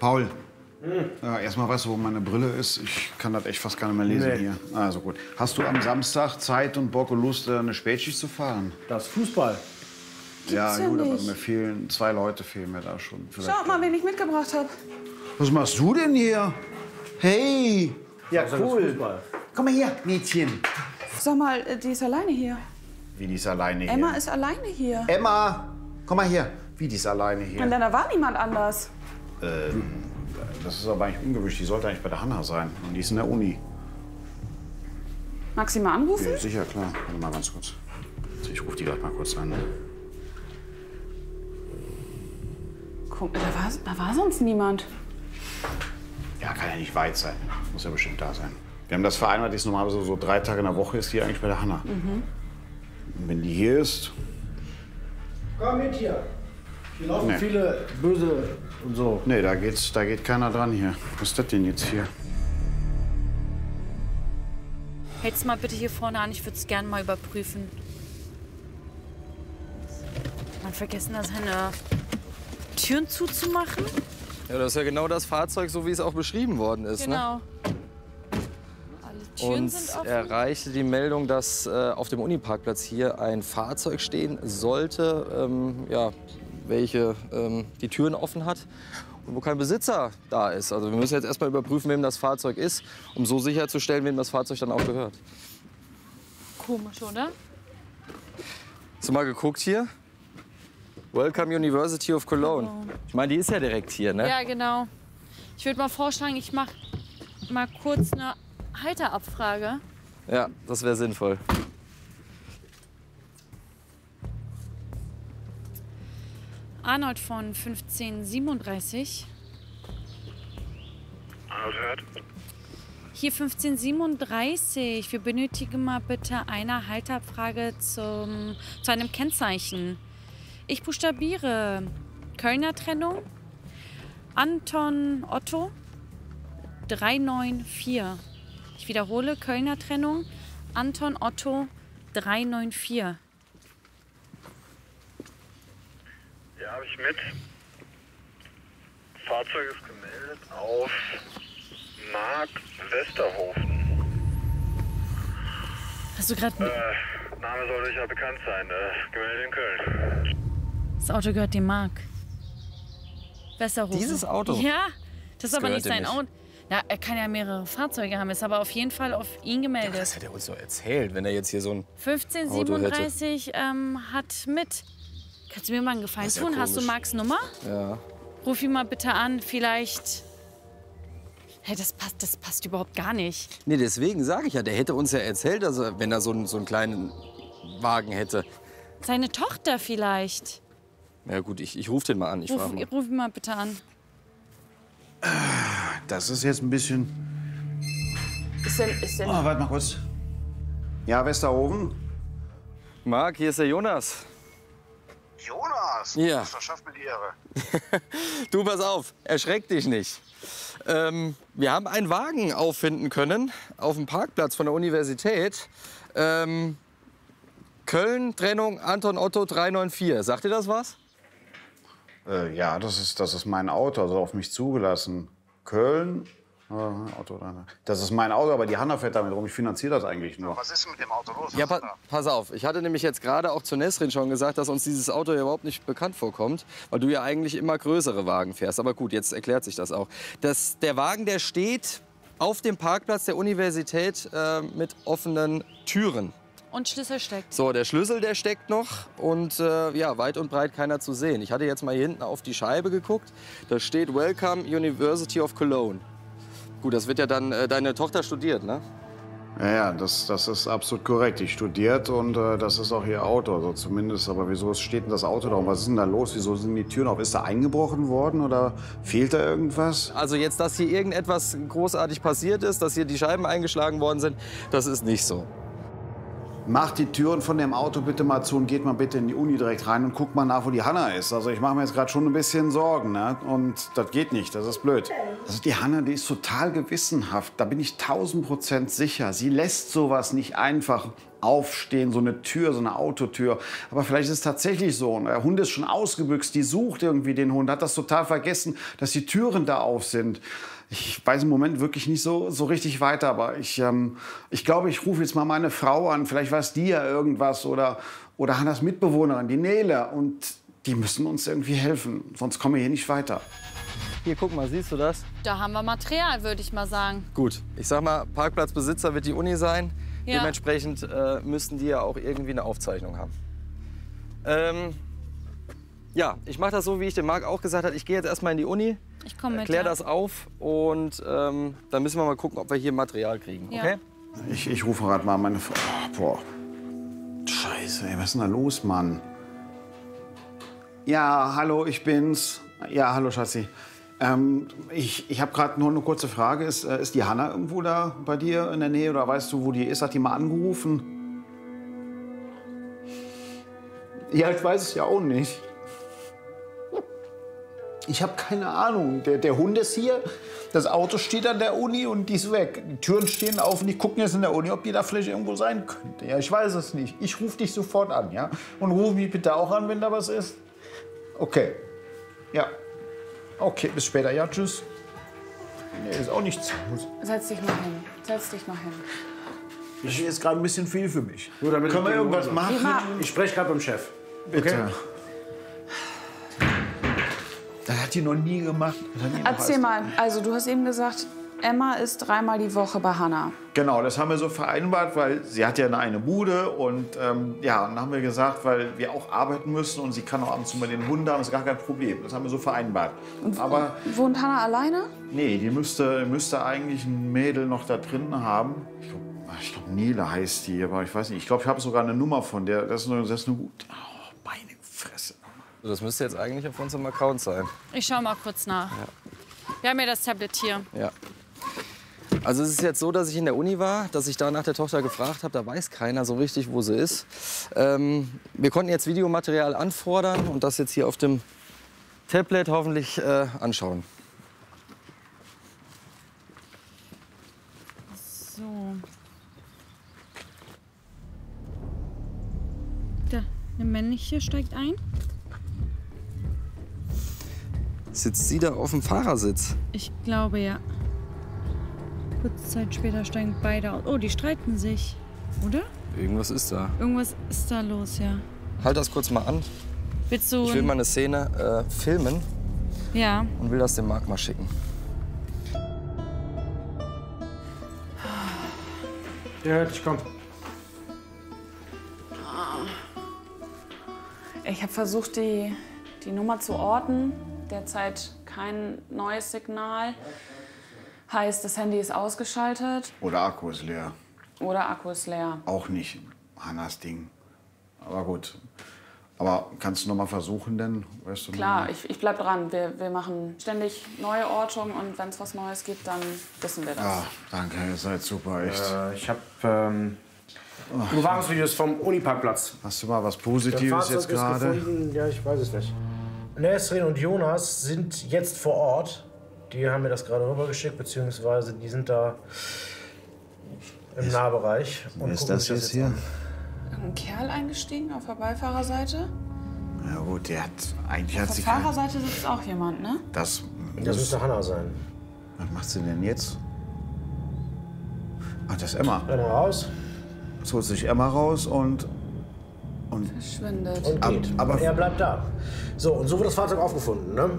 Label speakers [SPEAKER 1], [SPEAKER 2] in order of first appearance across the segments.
[SPEAKER 1] Paul, ja, erstmal weißt du, wo meine Brille ist. Ich kann das echt fast gar nicht mehr lesen
[SPEAKER 2] Nee.
[SPEAKER 1] hier. Also gut. Hast du am Samstag Zeit und Bock und Lust, äh, eine Spätschicht zu fahren?
[SPEAKER 2] Das Fußball.
[SPEAKER 1] ja,
[SPEAKER 3] ja
[SPEAKER 1] gut, aber
[SPEAKER 3] nicht.
[SPEAKER 1] mir fehlen zwei Leute fehlen mir da schon. Vielleicht.
[SPEAKER 3] Schaut mal, wen ich mitgebracht habe.
[SPEAKER 1] Was machst du denn hier? Hey!
[SPEAKER 2] Ja, cool. Fußball.
[SPEAKER 1] Komm mal her, Mädchen.
[SPEAKER 3] Sag mal, äh, die ist alleine hier.
[SPEAKER 1] Wie die ist alleine hier.
[SPEAKER 3] Emma ist alleine hier.
[SPEAKER 1] Emma! Komm mal her. Wie die ist alleine hier.
[SPEAKER 3] Und dann da war niemand anders.
[SPEAKER 1] Das ist aber eigentlich ungewöhnlich. Die sollte eigentlich bei der Hanna sein. Und die ist in der Uni.
[SPEAKER 3] Magst du sie mal anrufen?
[SPEAKER 1] Ja, sicher, klar. Warte mal ganz kurz. Also ich rufe die gerade mal kurz an.
[SPEAKER 3] Guck, da war, da war sonst niemand.
[SPEAKER 1] Ja, kann ja nicht weit sein. Muss ja bestimmt da sein. Wir haben das vereinbart, die ist normalerweise so drei Tage in der Woche, ist die eigentlich bei der Hanna. Und wenn die hier ist,
[SPEAKER 2] Komm mit hier. Hier laufen
[SPEAKER 1] Nee.
[SPEAKER 2] viele böse und so.
[SPEAKER 1] nee, da, geht's, da geht keiner dran hier. Was ist das denn jetzt hier?
[SPEAKER 4] Hält's mal bitte hier vorne an, ich würde es gerne mal überprüfen. Man vergessen da seine Türen zuzumachen.
[SPEAKER 5] Ja, das ist ja genau das Fahrzeug, so wie es auch beschrieben worden ist. Ne?
[SPEAKER 4] Genau. Alle Türen
[SPEAKER 5] Uns erreichte die Meldung, dass äh, auf dem Uniparkplatz hier ein Fahrzeug stehen sollte, ähm, ja, welche ähm, die Türen offen hat und wo kein Besitzer da ist. Also wir müssen jetzt erstmal überprüfen, wem das Fahrzeug ist, um so sicherzustellen, wem das Fahrzeug dann auch gehört.
[SPEAKER 4] Komisch, oder?
[SPEAKER 5] Hast du mal geguckt hier? Welcome University of Cologne. Ich meine, die ist ja direkt hier, ne?
[SPEAKER 4] Ja, genau. Ich würde mal vorschlagen, ich mache mal kurz eine Halterabfrage.
[SPEAKER 5] Ja, das wäre sinnvoll.
[SPEAKER 4] Arnold von 1537. Hier 1537. Wir benötigen mal bitte eine Halterabfrage zum, zu einem Kennzeichen. Ich buchstabiere Kölner Trennung, Anton Otto 394. Ich wiederhole Kölner Trennung, Anton Otto 394.
[SPEAKER 6] habe ich mit. Fahrzeug ist gemeldet auf Mark Westerhofen.
[SPEAKER 4] Hast du gerade
[SPEAKER 6] Äh, Name sollte ja bekannt sein. Äh, gemeldet in Köln.
[SPEAKER 4] Das Auto gehört dem Marc. Westerhofen.
[SPEAKER 5] Dieses Auto?
[SPEAKER 4] Ja, das ist aber nicht sein. Auto. Ja, er kann ja mehrere Fahrzeuge haben, ist aber auf jeden Fall auf ihn gemeldet.
[SPEAKER 5] Das hätte er uns so erzählt, wenn er jetzt hier so ein
[SPEAKER 4] 1537 ähm, hat mit. Kannst du mir mal einen Gefallen
[SPEAKER 5] ist ja
[SPEAKER 4] tun? Hast du. Marks Nummer?
[SPEAKER 5] Ja.
[SPEAKER 4] Ruf ihn mal bitte an, vielleicht. Hey, das passt, das passt überhaupt gar nicht.
[SPEAKER 5] Nee, deswegen sage ich ja, der hätte uns ja erzählt, dass er, wenn er so einen, so einen kleinen Wagen hätte.
[SPEAKER 4] Seine Tochter vielleicht.
[SPEAKER 5] Ja gut, ich, ich rufe den mal an. Ich
[SPEAKER 4] Ruf,
[SPEAKER 5] mal.
[SPEAKER 4] ruf ihn mal bitte an.
[SPEAKER 1] Das ist jetzt ein bisschen.
[SPEAKER 3] Ist denn, ist denn
[SPEAKER 1] Oh, warte mal kurz. Ja, Westerhofen?
[SPEAKER 5] Marc, hier ist der Jonas.
[SPEAKER 6] Jonas!
[SPEAKER 5] Ja.
[SPEAKER 6] Das verschafft mir die Ehre.
[SPEAKER 5] Du, pass auf, erschreck dich nicht. Ähm, wir haben einen Wagen auffinden können auf dem Parkplatz von der Universität. Ähm, Köln, Trennung, Anton Otto 394. Sagt dir das was?
[SPEAKER 1] Äh, ja, das ist, das ist mein Auto, also auf mich zugelassen. Köln, Auto, da- das ist mein Auto, aber die Hanna fährt damit rum. Ich finanziere das eigentlich nur.
[SPEAKER 6] Was ist mit dem Auto los?
[SPEAKER 5] Ja, pa pass auf. Ich hatte nämlich jetzt gerade auch zu Nesrin schon gesagt, dass uns dieses Auto ja überhaupt nicht bekannt vorkommt, weil du ja eigentlich immer größere Wagen fährst. Aber gut, jetzt erklärt sich das auch. Das, der Wagen, der steht auf dem Parkplatz der Universität äh, mit offenen Türen.
[SPEAKER 4] Und Schlüssel steckt.
[SPEAKER 5] So, der Schlüssel, der steckt noch und äh, ja, weit und breit keiner zu sehen. Ich hatte jetzt mal hier hinten auf die Scheibe geguckt. Da steht Welcome University of Cologne. Gut, das wird ja dann äh, deine Tochter studiert, ne?
[SPEAKER 1] Ja, ja, das, das ist absolut korrekt. Ich studiert und äh, das ist auch ihr Auto, also zumindest. Aber wieso steht denn das Auto da? Und was ist denn da los? Wieso sind die Türen auf? Ist da eingebrochen worden oder fehlt da irgendwas?
[SPEAKER 5] Also jetzt, dass hier irgendetwas großartig passiert ist, dass hier die Scheiben eingeschlagen worden sind, das ist nicht so.
[SPEAKER 1] Macht die Türen von dem Auto bitte mal zu und geht mal bitte in die Uni direkt rein und guckt mal nach, wo die Hanna ist. Also ich mache mir jetzt gerade schon ein bisschen Sorgen, ne? Und das geht nicht, das ist blöd. Also die Hanna, die ist total gewissenhaft. Da bin ich tausend Prozent sicher. Sie lässt sowas nicht einfach Aufstehen, so eine Tür, so eine Autotür. Aber vielleicht ist es tatsächlich so. Und der Hund ist schon ausgebüxt, die sucht irgendwie den Hund, hat das total vergessen, dass die Türen da auf sind. Ich weiß im Moment wirklich nicht so, so richtig weiter, aber ich, ähm, ich glaube, ich rufe jetzt mal meine Frau an. Vielleicht weiß die ja irgendwas oder, oder Hannas Mitbewohnerin, die Nele. Und die müssen uns irgendwie helfen, sonst kommen wir hier nicht weiter.
[SPEAKER 5] Hier, guck mal, siehst du das?
[SPEAKER 4] Da haben wir Material, würde ich mal sagen.
[SPEAKER 5] Gut, ich sag mal, Parkplatzbesitzer wird die Uni sein.
[SPEAKER 4] Ja.
[SPEAKER 5] Dementsprechend äh, müssten die ja auch irgendwie eine Aufzeichnung haben. Ähm, ja, ich mache das so, wie ich dem Marc auch gesagt habe. Ich gehe jetzt erstmal in die Uni,
[SPEAKER 4] Ich komme mit.
[SPEAKER 5] klär
[SPEAKER 4] ja.
[SPEAKER 5] das auf und ähm, dann müssen wir mal gucken, ob wir hier Material kriegen.
[SPEAKER 4] Ja.
[SPEAKER 5] Okay?
[SPEAKER 1] Ich, ich rufe gerade mal meine Frau. Oh, boah. Scheiße, ey, was ist denn da los, Mann? Ja, hallo, ich bin's. Ja, hallo, Schatzi. Ähm, ich ich habe gerade nur eine kurze Frage. Ist, äh, ist die Hanna irgendwo da bei dir in der Nähe oder weißt du, wo die ist? Hat die mal angerufen? Ja, ich weiß es ja auch nicht. Ich habe keine Ahnung. Der, der Hund ist hier, das Auto steht an der Uni und die ist weg. Die Türen stehen auf und die gucken jetzt in der Uni, ob die da vielleicht irgendwo sein könnte. Ja, ich weiß es nicht. Ich rufe dich sofort an, ja? Und ruf mich bitte auch an, wenn da was ist. Okay. Ja. Okay, bis später. Ja, tschüss. Nee, ist auch nichts.
[SPEAKER 3] Setz dich mal hin. Setz dich mal hin.
[SPEAKER 2] Das ist gerade ein bisschen viel für mich.
[SPEAKER 7] Nur damit
[SPEAKER 1] Können wir irgendwas machen?
[SPEAKER 2] Ich spreche gerade mit dem Chef.
[SPEAKER 1] Bitte.
[SPEAKER 2] Das hat die noch nie gemacht. Noch
[SPEAKER 3] Erzähl mal. Also, du hast eben gesagt, Emma ist dreimal die Woche bei Hannah.
[SPEAKER 1] Genau, das haben wir so vereinbart, weil sie hat ja eine Bude und ähm, ja, und dann haben wir gesagt, weil wir auch arbeiten müssen und sie kann auch ab und zu mal den Hund haben, ist gar kein Problem. Das haben wir so vereinbart. Aber
[SPEAKER 3] Wohnt Hannah alleine?
[SPEAKER 1] nee, die müsste, müsste eigentlich ein Mädel noch da drin haben. Ich glaube, glaub, Nele heißt die, aber ich weiß nicht. Ich glaube, ich habe sogar eine Nummer von der. Das ist eine, das ist eine gute. Oh, meine Fresse.
[SPEAKER 5] So, Das müsste jetzt eigentlich auf unserem Account sein.
[SPEAKER 4] Ich schau mal kurz nach. Wir haben ja das Tablet hier.
[SPEAKER 5] Ja. Also es ist jetzt so, dass ich in der Uni war, dass ich da nach der Tochter gefragt habe. Da weiß keiner so richtig, wo sie ist. Ähm, wir konnten jetzt Videomaterial anfordern und das jetzt hier auf dem Tablet hoffentlich äh, anschauen.
[SPEAKER 4] So. Da, eine männliche steigt ein.
[SPEAKER 5] Sitzt sie da auf dem Fahrersitz?
[SPEAKER 4] Ich glaube ja. Kurze Zeit später steigen beide aus. Oh, die streiten sich. Oder?
[SPEAKER 5] Irgendwas ist da.
[SPEAKER 4] Irgendwas ist da los, ja.
[SPEAKER 5] Halt das kurz mal an.
[SPEAKER 4] Willst du.
[SPEAKER 5] Ich will mal eine Szene äh, filmen
[SPEAKER 4] ja.
[SPEAKER 5] und will das dem Marc mal schicken.
[SPEAKER 2] Ja, ich komm.
[SPEAKER 3] Ich habe versucht, die, die Nummer zu orten. Derzeit kein neues Signal. Heißt, das Handy ist ausgeschaltet
[SPEAKER 1] Oder Akku ist leer.
[SPEAKER 3] oder Akku ist leer.
[SPEAKER 1] Auch nicht Hannas Ding. Aber gut. Aber kannst du noch mal versuchen denn? Weißt du
[SPEAKER 3] Klar, ich, ich bleib dran. Wir, wir machen ständig neue Ortungen und wenn es was Neues gibt, dann wissen wir das.
[SPEAKER 1] Ja, danke, ihr seid super, echt.
[SPEAKER 2] Äh, ich habe ähm, Überwachungsvideos vom Uniparkplatz.
[SPEAKER 1] Hast du mal was
[SPEAKER 2] Der
[SPEAKER 1] Positives
[SPEAKER 2] Fahrzeug
[SPEAKER 1] jetzt
[SPEAKER 2] ist
[SPEAKER 1] gerade?
[SPEAKER 2] gefunden. Ja, ich weiß es nicht. Nesrin und Jonas sind jetzt vor Ort. Die haben mir das gerade rübergeschickt, beziehungsweise die sind da im Nahbereich. Und
[SPEAKER 1] Wer ist das jetzt hier?
[SPEAKER 2] an.
[SPEAKER 3] Ein Kerl eingestiegen auf der Beifahrerseite.
[SPEAKER 1] Ja gut, der hat eigentlich hat
[SPEAKER 3] Auf
[SPEAKER 1] sie
[SPEAKER 3] der
[SPEAKER 1] kein,
[SPEAKER 3] Fahrerseite sitzt auch jemand, ne?
[SPEAKER 1] das.
[SPEAKER 2] Das müsste Hanna sein.
[SPEAKER 1] Was macht sie denn jetzt? Ach, das ist Emma.
[SPEAKER 2] Renn raus
[SPEAKER 1] Jetzt holt sich Emma raus und
[SPEAKER 3] Verschwindet.
[SPEAKER 2] und geht.
[SPEAKER 1] aber-
[SPEAKER 2] Aber er bleibt da. So, und so wird das Fahrzeug aufgefunden. Ne?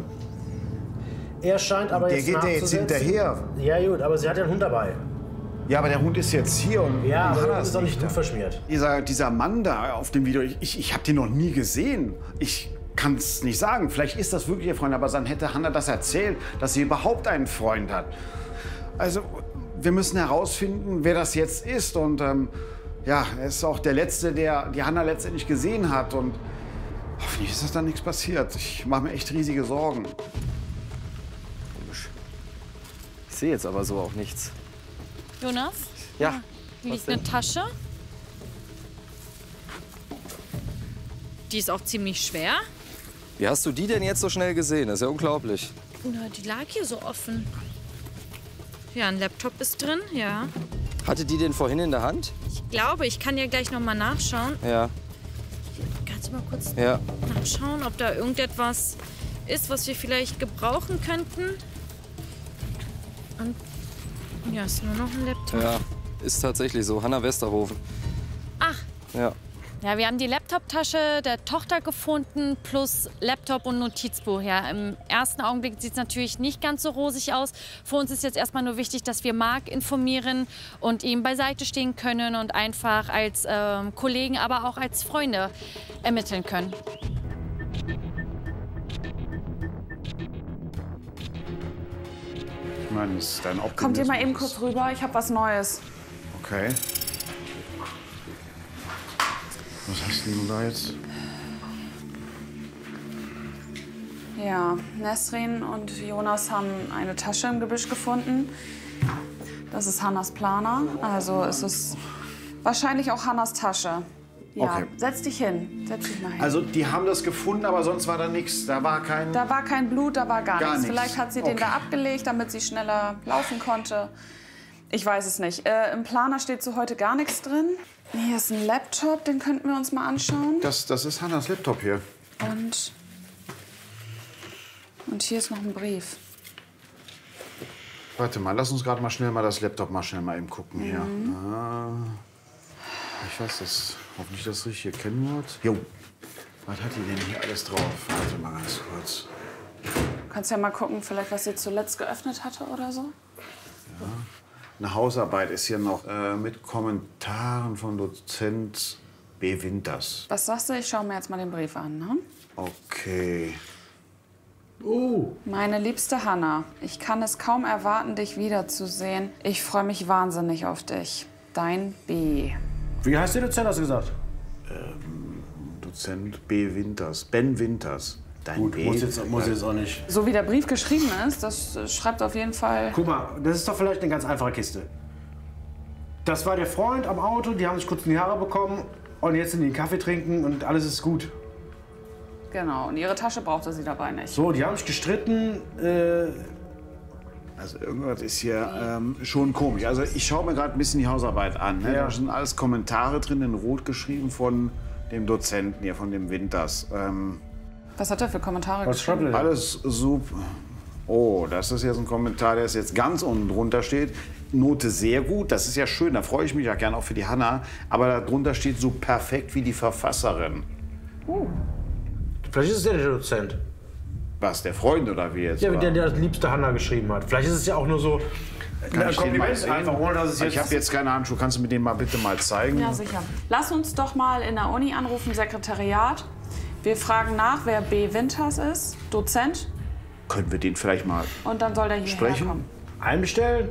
[SPEAKER 2] Er scheint aber
[SPEAKER 1] der
[SPEAKER 2] jetzt
[SPEAKER 1] geht ja jetzt hinterher.
[SPEAKER 2] Ja gut, aber sie hat ja einen Hund dabei.
[SPEAKER 1] Ja, aber der Hund ist jetzt hier und
[SPEAKER 2] Ja, aber
[SPEAKER 1] Hannah
[SPEAKER 2] der Hund ist doch nicht
[SPEAKER 1] da.
[SPEAKER 2] blutverschmiert.
[SPEAKER 1] Dieser, dieser Mann da auf dem Video, ich, ich, ich habe den noch nie gesehen. Ich kann es nicht sagen. Vielleicht ist das wirklich ihr Freund, aber dann hätte Hannah das erzählt, dass sie überhaupt einen Freund hat. Also, wir müssen herausfinden, wer das jetzt ist. Und ähm, ja, er ist auch der Letzte, der die Hannah letztendlich gesehen hat. Und hoffentlich ist das dann nichts passiert. Ich mache mir echt riesige Sorgen.
[SPEAKER 5] Ich sehe jetzt aber so auch nichts.
[SPEAKER 4] Jonas?
[SPEAKER 5] Ja.
[SPEAKER 4] Hier
[SPEAKER 5] Was
[SPEAKER 4] liegt eine Tasche. Die ist auch ziemlich schwer.
[SPEAKER 5] Wie hast du die denn jetzt so schnell gesehen? Das ist ja unglaublich.
[SPEAKER 4] Na, die lag hier so offen. Ja, ein Laptop ist drin, ja.
[SPEAKER 5] Hatte die den vorhin in der Hand?
[SPEAKER 4] Ich glaube, ich kann ja gleich noch mal nachschauen.
[SPEAKER 5] Ja,
[SPEAKER 4] Kannst du mal kurz
[SPEAKER 5] ja.
[SPEAKER 4] nachschauen, ob da irgendetwas ist, was wir vielleicht gebrauchen könnten? Und ja, ist nur noch ein Laptop.
[SPEAKER 5] Ja, ist tatsächlich so. Hanna Westerhofen.
[SPEAKER 4] Ach.
[SPEAKER 5] Ja.
[SPEAKER 4] Ja, wir haben die Laptoptasche der Tochter gefunden plus Laptop und Notizbuch. Ja, im ersten Augenblick sieht es natürlich nicht ganz so rosig aus. Für uns ist jetzt erstmal nur wichtig, dass wir Marc informieren und ihm beiseite stehen können und einfach als ähm, Kollegen, aber auch als Freunde ermitteln können.
[SPEAKER 1] Das ist dein Optimismus.
[SPEAKER 3] Kommt ihr mal eben kurz rüber? Ich habe was Neues.
[SPEAKER 1] Okay. Was hast denn du da jetzt?
[SPEAKER 3] Ja, Nesrin und Jonas haben eine Tasche im Gebüsch gefunden. Das ist Hannas Planer. Also es ist wahrscheinlich auch Hannas Tasche. Ja,
[SPEAKER 1] Okay.
[SPEAKER 3] setz dich hin. Setz dich mal hin.
[SPEAKER 1] Also, die haben das gefunden, aber sonst war da nichts. Da war kein.
[SPEAKER 3] da war kein Blut, da war gar,
[SPEAKER 1] Gar
[SPEAKER 3] nichts. Vielleicht hat sie den
[SPEAKER 1] Okay.
[SPEAKER 3] da abgelegt, damit sie schneller laufen konnte. Ich weiß es nicht. Äh, Im Planer steht so heute gar nichts drin. Hier ist ein Laptop, den könnten wir uns mal anschauen.
[SPEAKER 1] Das, das ist Hannas Laptop hier.
[SPEAKER 3] Und, und hier ist noch ein Brief.
[SPEAKER 1] Warte mal, lass uns gerade mal schnell mal das Laptop mal schnell mal eben gucken hier. Ah, ich weiß das, hoffentlich das richtige Kennwort. Jo. Was hat die denn hier alles drauf? Warte mal ganz kurz.
[SPEAKER 3] Du kannst ja mal gucken, vielleicht was sie zuletzt geöffnet hatte oder so.
[SPEAKER 1] Eine Hausarbeit ist hier noch äh, mit Kommentaren von Dozent B. Winters.
[SPEAKER 3] Was sagst du? Ich schaue mir jetzt mal den Brief an. Ne?
[SPEAKER 1] Okay.
[SPEAKER 3] Meine liebste Hanna, ich kann es kaum erwarten, dich wiederzusehen. Ich freue mich wahnsinnig auf dich. Dein B.
[SPEAKER 2] Wie heißt der Dozent, hast du gesagt?
[SPEAKER 1] Dozent B. Winters. Ben Winters. Dein
[SPEAKER 2] Gut,
[SPEAKER 1] B.
[SPEAKER 2] muss jetzt, muss jetzt auch nicht.
[SPEAKER 3] So wie der Brief geschrieben ist, das äh, schreibt auf jeden Fall.
[SPEAKER 2] Guck mal, das ist doch vielleicht eine ganz einfache Kiste. Das war der Freund am Auto, die haben sich kurz in die Haare bekommen und jetzt sind die einen Kaffee trinken und alles ist gut.
[SPEAKER 3] Genau. Und ihre Tasche brauchte sie dabei nicht.
[SPEAKER 2] So, die haben sich gestritten. Äh,
[SPEAKER 1] Also irgendwas ist hier ähm, schon komisch. Also ich schaue mir gerade ein bisschen die Hausarbeit an. Ne?
[SPEAKER 2] Ja.
[SPEAKER 1] Da sind alles Kommentare drin, in Rot geschrieben von dem Dozenten hier, von dem Winters. Ähm,
[SPEAKER 3] Was hat er für Kommentare
[SPEAKER 2] was schreibt er denn?
[SPEAKER 1] alles super. Oh, das ist jetzt ein Kommentar, der ist jetzt ganz unten drunter steht. Note sehr gut, das ist ja schön, da freue ich mich ja gerne auch für die Hanna. Aber darunter steht so perfekt wie die Verfasserin.
[SPEAKER 2] Vielleicht ist es der, der Dozent.
[SPEAKER 1] Was, der Freund oder wie jetzt?
[SPEAKER 2] Ja,
[SPEAKER 1] oder?
[SPEAKER 2] der, der das liebste Hanna geschrieben hat. Vielleicht ist es ja auch nur so
[SPEAKER 1] Kann
[SPEAKER 2] ein
[SPEAKER 1] ich den mal
[SPEAKER 2] Kompliment,
[SPEAKER 1] sehen?
[SPEAKER 2] einfach ohne dass es jetzt...
[SPEAKER 1] Ich habe jetzt keine Handschuhe, kannst du mir den mal bitte mal zeigen?
[SPEAKER 3] Ja, sicher. Lass uns doch mal in der Uni anrufen, Sekretariat. Wir fragen nach, wer B. Winters ist, Dozent.
[SPEAKER 1] Können wir den vielleicht mal
[SPEAKER 3] Und dann soll der hierher
[SPEAKER 1] sprechen?
[SPEAKER 3] kommen.
[SPEAKER 2] Einbestellen?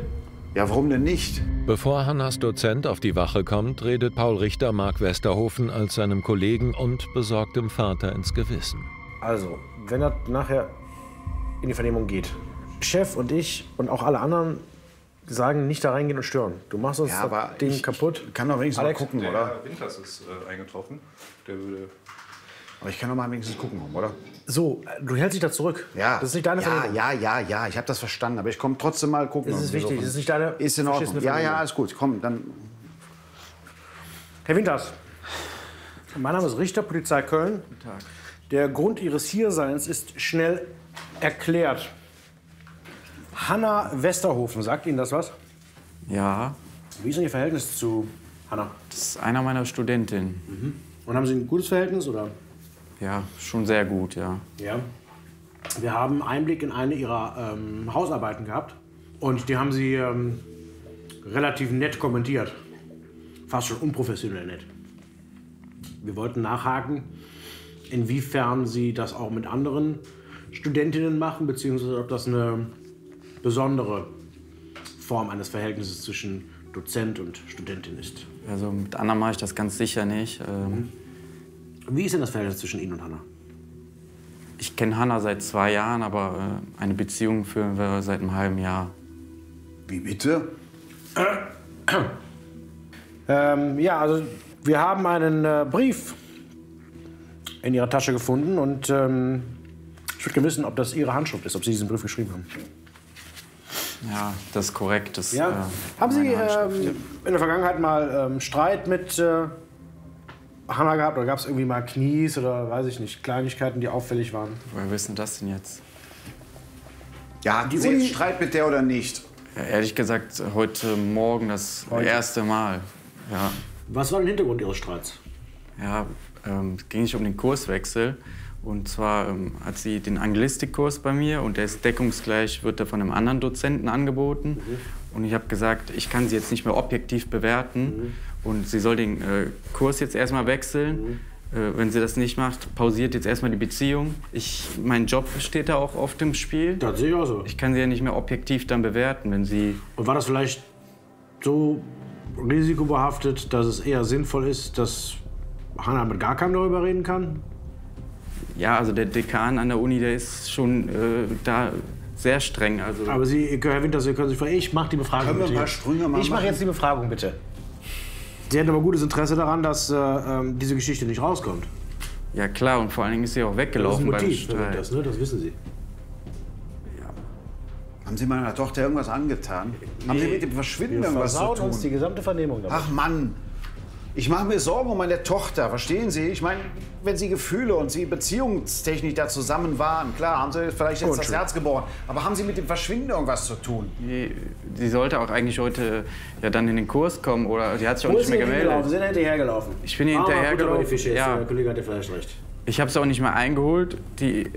[SPEAKER 1] Ja, warum denn nicht?
[SPEAKER 7] Bevor Hannas Dozent auf die Wache kommt, redet Paul Richter Mark Westerhofen als seinem Kollegen und besorgtem Vater ins Gewissen.
[SPEAKER 2] Also, wenn das nachher in die Vernehmung geht, Chef und ich und auch alle anderen sagen, nicht da reingehen und stören. Du machst uns
[SPEAKER 1] Ja, aber
[SPEAKER 2] das Ding
[SPEAKER 1] ich-
[SPEAKER 2] kaputt.
[SPEAKER 1] Kann doch wenigstens
[SPEAKER 2] Alex?
[SPEAKER 1] mal gucken, oder?
[SPEAKER 8] Herr Winters ist äh, eingetroffen. Der würde.
[SPEAKER 1] Aber ich kann doch mal wenigstens gucken, oder?
[SPEAKER 2] So, du hältst dich da zurück.
[SPEAKER 1] Ja.
[SPEAKER 2] Das ist nicht deine
[SPEAKER 1] ja,
[SPEAKER 2] Vernehmung.
[SPEAKER 1] ja, ja, ja, ich habe das verstanden. Aber ich komme trotzdem mal gucken.
[SPEAKER 2] Das ist wichtig,
[SPEAKER 1] so.
[SPEAKER 2] das ist nicht deine
[SPEAKER 1] Ist in Ordnung. Ja, ja, alles gut. Komm, dann.
[SPEAKER 2] Herr Winters, mein Name ist Richter, Polizei Köln. Der Grund Ihres Hierseins ist schnell erklärt. Hanna Westerhofen, sagt Ihnen das was?
[SPEAKER 9] Ja,
[SPEAKER 2] Wie ist denn Ihr Verhältnis zu Hanna?
[SPEAKER 9] das ist einer meiner Studentinnen.
[SPEAKER 2] Und haben Sie ein gutes Verhältnis oder?
[SPEAKER 9] Ja, schon sehr gut, ja.
[SPEAKER 2] Ja. Wir haben Einblick in eine Ihrer ähm, Hausarbeiten gehabt und die haben Sie ähm, relativ nett kommentiert. Fast schon unprofessionell nett. Wir wollten nachhaken, inwiefern Sie das auch mit anderen Studentinnen machen, beziehungsweise ob das eine besondere Form eines Verhältnisses zwischen Dozent und Studentin ist.
[SPEAKER 9] Also mit Anna mache ich das ganz sicher nicht. Ähm,
[SPEAKER 2] Wie ist denn das Verhältnis zwischen Ihnen und Hanna?
[SPEAKER 9] Ich kenne Hanna seit zwei Jahren, aber äh, eine Beziehung führen wir seit einem halben Jahr.
[SPEAKER 1] Wie bitte?
[SPEAKER 2] Ähm, ja, also wir haben einen äh, Brief in Ihrer Tasche gefunden und ähm, ich würde gerne wissen, ob das Ihre Handschrift ist, ob Sie diesen Brief geschrieben haben.
[SPEAKER 9] Ja, das ist korrekt. Das,
[SPEAKER 2] Ja.
[SPEAKER 9] äh,
[SPEAKER 2] Haben Sie ähm, in der Vergangenheit mal ähm, Streit mit äh, Hanna gehabt oder gab es irgendwie mal Knies oder weiß ich nicht, Kleinigkeiten, die auffällig waren?
[SPEAKER 9] Woher wissen das denn jetzt?
[SPEAKER 1] Ja, hatten Sie
[SPEAKER 2] Uni-
[SPEAKER 1] jetzt Streit mit der oder nicht?
[SPEAKER 9] Ja, ehrlich gesagt, heute Morgen das
[SPEAKER 2] Heute?
[SPEAKER 9] erste Mal. Ja,
[SPEAKER 2] Was war der Hintergrund Ihres Streits?
[SPEAKER 9] Ja ähm, es ging nicht um den Kurswechsel. Und zwar ähm, hat sie den Anglistikkurs bei mir und der ist deckungsgleich, wird er von einem anderen Dozenten angeboten. Und ich habe gesagt, ich kann sie jetzt nicht mehr objektiv bewerten und sie soll den äh, Kurs jetzt erstmal wechseln. Äh, wenn sie das nicht macht, pausiert jetzt erstmal die Beziehung. Ich, mein Job steht da auch oft im Spiel.
[SPEAKER 2] Das sehe ich auch so.
[SPEAKER 9] Ich kann sie ja nicht mehr objektiv dann bewerten, wenn sie
[SPEAKER 2] Und war das vielleicht so risikobehaftet, dass es eher sinnvoll ist, dass Hanna mit gar keinem darüber reden kann?
[SPEAKER 9] Ja, also der Dekan an der Uni, der ist schon äh, da sehr streng. Also
[SPEAKER 2] Aber Sie, Herr Winter, Sie können sich fragen, ich mache die Befragung
[SPEAKER 1] Können wir ein paar Sprünge mal
[SPEAKER 2] ich mache
[SPEAKER 1] machen?
[SPEAKER 2] jetzt die Befragung bitte. Sie hätten aber gutes Interesse daran, dass äh, ähm, diese Geschichte nicht rauskommt.
[SPEAKER 9] ja klar, und vor allen Dingen ist sie auch
[SPEAKER 2] Das ist
[SPEAKER 9] weggelaufen
[SPEAKER 2] ein
[SPEAKER 9] beim
[SPEAKER 2] Motiv,
[SPEAKER 9] Streit.
[SPEAKER 2] Winters, ne? das wissen Sie.
[SPEAKER 1] Haben Sie meiner Tochter irgendwas angetan? Haben Sie mit dem Verschwinden
[SPEAKER 2] Wir
[SPEAKER 1] irgendwas zu
[SPEAKER 2] versauen
[SPEAKER 1] tun?
[SPEAKER 2] uns die gesamte Vernehmung damit.
[SPEAKER 1] Ach Mann, ich mache mir Sorgen um meine Tochter, verstehen Sie? Ich meine, wenn Sie Gefühle und Sie beziehungstechnisch da zusammen waren, klar, haben Sie vielleicht jetzt das Herz gebrochen. Aber haben Sie mit dem Verschwinden irgendwas zu tun?
[SPEAKER 9] Die, die sollte auch eigentlich heute ja dann in den Kurs kommen oder die hat sich auch nicht mehr
[SPEAKER 2] Sie
[SPEAKER 9] gemeldet.
[SPEAKER 2] Sie sind hinterhergelaufen.
[SPEAKER 9] Ich bin ihr
[SPEAKER 2] Ah,
[SPEAKER 9] hinterhergelaufen,
[SPEAKER 2] die Fische,
[SPEAKER 9] ja.
[SPEAKER 2] Der Kollege hatte vielleicht recht.
[SPEAKER 9] Ich habe sie auch nicht mehr eingeholt. Die, äh,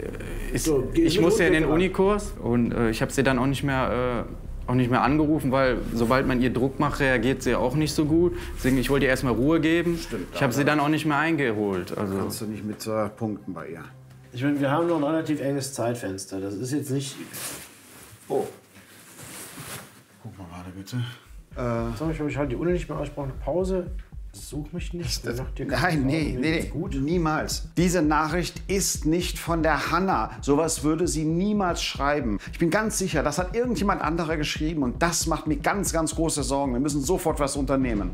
[SPEAKER 9] ist,
[SPEAKER 2] So, die ist
[SPEAKER 9] ich musste ja in den Unikurs und äh, ich habe sie dann auch nicht mehr äh, auch nicht mehr angerufen, weil sobald man ihr Druck macht, reagiert sie auch nicht so gut. Deswegen ich wollte ihr erstmal Ruhe geben. ich habe sie dann auch nicht mehr eingeholt. Also
[SPEAKER 1] Kannst du nicht mit äh, Punkten bei ihr?
[SPEAKER 2] Ich meine, wir haben noch ein relativ enges Zeitfenster. Das ist jetzt nicht.
[SPEAKER 1] Oh. Guck mal gerade bitte.
[SPEAKER 2] Sag ich, ich halt die Uni nicht mehr ausgesprochen. Pause. Such mich nicht. Mach dir
[SPEAKER 1] Nein, nee, nee, nee,
[SPEAKER 2] gut.
[SPEAKER 1] niemals. Diese Nachricht ist nicht von der Hanna. Sowas würde sie niemals schreiben. Ich bin ganz sicher, das hat irgendjemand anderer geschrieben und das macht mir ganz, ganz große Sorgen. Wir müssen sofort was unternehmen.